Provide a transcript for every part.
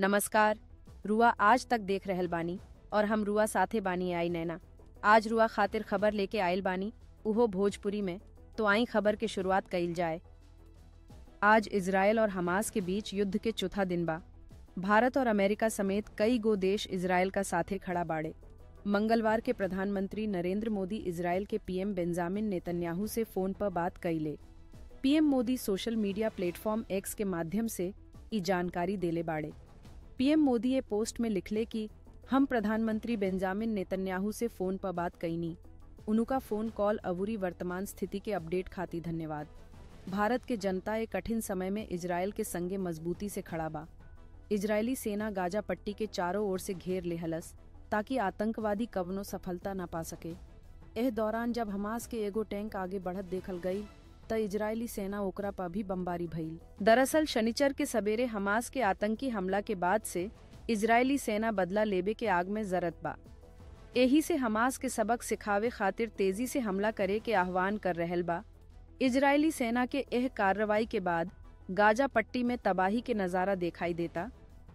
नमस्कार। रुआ आज तक देख रहल बानी और हम रुआ साथे बानी आई नैना। आज रुआ खातिर खबर लेके आयल बानी, उहो भोजपुरी में तो आई खबर के शुरुआत कइल जाए। आज इसराइल और हमास के बीच युद्ध के चौथा दिन बा। भारत और अमेरिका समेत कई गो देश इजराइल का साथे खड़ा बाड़े। मंगलवार के प्रधानमंत्री नरेंद्र मोदी इसराइल के पीएम बेंजामिन नेतन्याहू से फ़ोन पर बात कइले। PM Modi social media platform X के माध्यम से ई जानकारी देले बाड़े। पीएम मोदी ये पोस्ट में लिखले कि, हम प्रधानमंत्री बेंजामिन नेतन्याहू से फ़ोन पर बात कईनी। उनका फ़ोन कॉल अवूरी वर्तमान स्थिति के अपडेट खाती धन्यवाद। भारत के जनता एक कठिन समय में इजराइल के संगे मजबूती से खड़ा बा। इजरायली सेना गाजा पट्टी के चारों ओर से घेर ले हलस, ताकि आतंकवादी कवनो सफलता न पा सके। एह दौरान जब हमास के एगो टैंक आगे बढ़त देखल गई त इजरायली सेना ओकरा पर भी बमबारी भइल। दरअसल, शनिचर के सवेरे हमास के आतंकी हमला के बाद से इजरायली सेना बदला लेबे के आग में जरत बा। एही से हमास के सबक सिखावे खातिर तेज़ी से हमला करे के आह्वान कर रहल बा। इजरायली सेना के एह कार्रवाई के बाद गाजा पट्टी में तबाही के नज़ारा दिखाई देता।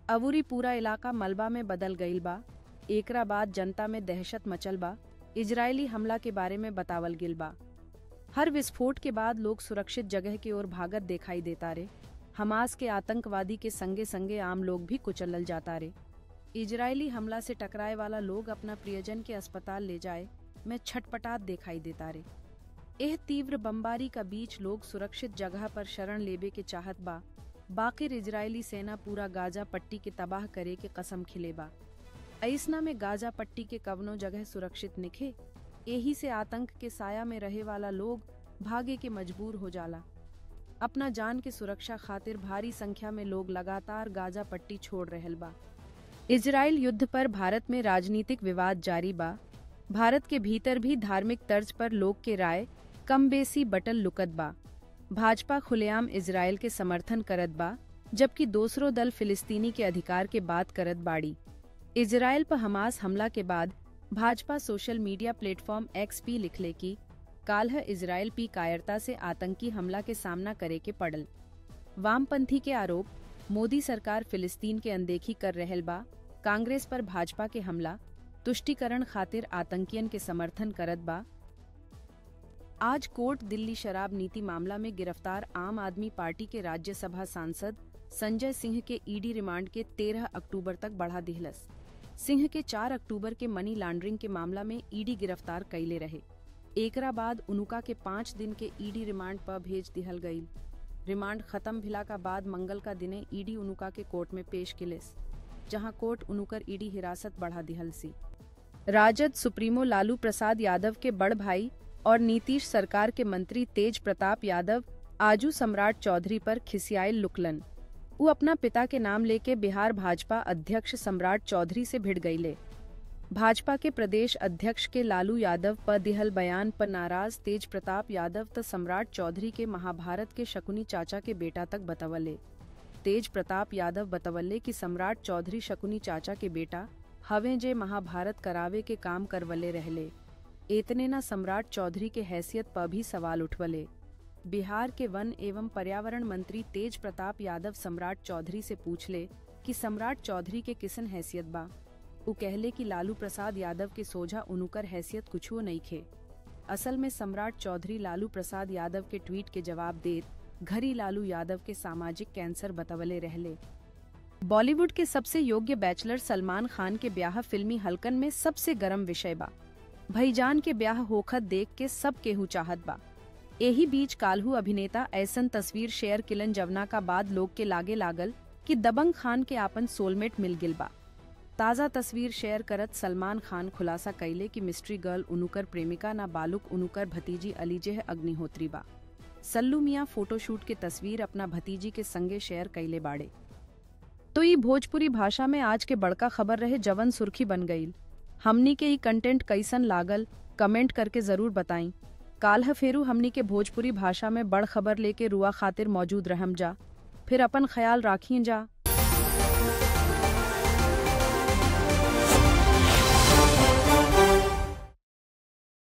अवूरी पूरा इलाका मलबा में बदल गई बा। एकरा बाद जनता में दहशत मचल बा। इजरायली हमला के बारे में बतावल गिल बा। हर विस्फोट के बाद लोग सुरक्षित जगह की ओर भागत दिखाई देता रे। हमास के आतंकवादी के संगे संगे आम लोग भी कुचल जाता रे। इजरायली हमला से टकराए वाला लोग अपना प्रियजन के अस्पताल ले जाए, में छटपटात दिखाई देता रे। एह तीव्र बमबारी का बीच लोग सुरक्षित जगह पर शरण लेबे के चाहत बा। बाकिर इजरायली सेना पूरा गाजा पट्टी के तबाह करे के कसम खिले बा। ऐसना में गाजा पट्टी के कवनो जगह सुरक्षित निखे? यही से आतंक के साया में रहे वाला लोग भागे के मजबूर हो जाला। अपना जान के सुरक्षा खातिर भारी संख्या में लोग लगातार गाजा पट्टी छोड़ रहल बा। इजराइल युद्ध पर भारत में राजनीतिक विवाद जारी बा। भारत के भीतर भी धार्मिक तर्ज पर लोग के राय कम बेसी बटल लुकत बा। भाजपा खुलेआम इसराइल के समर्थन करत बा, जबकि दूसरो दल फिलिस्तीनी के अधिकार के बात करत बाड़ी। इसराइल पर हमास हमला के बाद Bhajpa social media platform X P लिखले की काल है इजराइल पी कायरता से आतंकी हमला के सामना करे के पड़ल। वामपंथी के आरोप, मोदी सरकार फिलिस्तीन के अनदेखी कर रहल बा, कांग्रेस पर भाजपा के हमला, तुष्टिकरण खातिर आतंकियन के समर्थन करत बा। आज कोर्ट दिल्ली शराब नीति मामला में गिरफ़्तार आम आदमी पार्टी के राज्यसभा सांसद संजय सिंह के ईडी रिमांड के 13 अक्टूबर तक बढ़ा दिहलस। सिंह के 4 अक्टूबर के मनी लॉन्ड्रिंग के मामला में ईडी गिरफ़्तार कैले रहे। एकरा बाद उनुका के पाँच दिन के ईडी रिमांड पर भेज दिहल गई रिमांड खत्म भिला का बाद मंगल का दिने ईडी उनुका के कोर्ट में पेश किलेस जहाँ कोर्ट उनुकर ईडी हिरासत बढ़ा दिहल सी। राजद सुप्रीमो लालू प्रसाद यादव के बड़ भाई और नीतीश सरकार के मंत्री तेज प्रताप यादव आजू सम्राट चौधरी पर खिसियाए लुकलन। वो अपना पिता के नाम लेके बिहार भाजपा अध्यक्ष सम्राट चौधरी से भिड़ गई ले भाजपा के प्रदेश अध्यक्ष के लालू यादव पर दिहल बयान पर नाराज़, तेज प्रताप यादव, त. सम्राट चौधरी के महाभारत के शकुनी चाचा के बेटा तक बतवले। तेज प्रताप यादव बतवले कि सम्राट चौधरी शकुनी चाचा के बेटा, हवे जे महाभारत करावे के काम करवले रहले। इतने न सम्राट चौधरी के हैसियत पर भी सवाल उठवले। बिहार के वन एवं पर्यावरण मंत्री तेज प्रताप यादव सम्राट चौधरी से पूछ ले कि सम्राट चौधरी के किसन हैसियत बा? उ कहले कि लालू प्रसाद यादव के सोझा उनुकर हैसियत कुछो नहीं खे। असल में सम्राट चौधरी लालू प्रसाद यादव के ट्वीट के जवाब देत घरी लालू यादव के सामाजिक कैंसर बतवले रहले बॉलीवुड के सबसे योग्य बैचलर सलमान खान के ब्याह फिल्मी हलकन में सबसे गर्म विषय बा। भईजान के ब्याह होखत देख के सब केहू चाहत बा। एही बीच काल्हू अभिनेता ऐसन तस्वीर शेयर किलन जवना का बाद लोग के लागे लागल कि दबंग खान के आपन सोलमेट मिल गिल बा। ताज़ा तस्वीर शेयर करत सलमान खान खुलासा कैले कि मिस्ट्री गर्ल उनुकर प्रेमिका ना बालुक उनुकर भतीजी अलीजेह अग्निहोत्री बा। सल्लू मियाँ फोटोशूट के तस्वीर अपना भतीजी के संगे शेयर कैले बाड़े। तो ये भोजपुरी भाषा में आज के बड़का खबर रहे जवन सुर्खी बन गई हमनी के ई कंटेंट कैसन लागल, कमेंट करके ज़रूर बताई। काल्ह फेरू हमनी के भोजपुरी भाषा में बड़ खबर लेके रुआ खातिर मौजूद रहम जा। फिर अपन ख्याल राखी जा।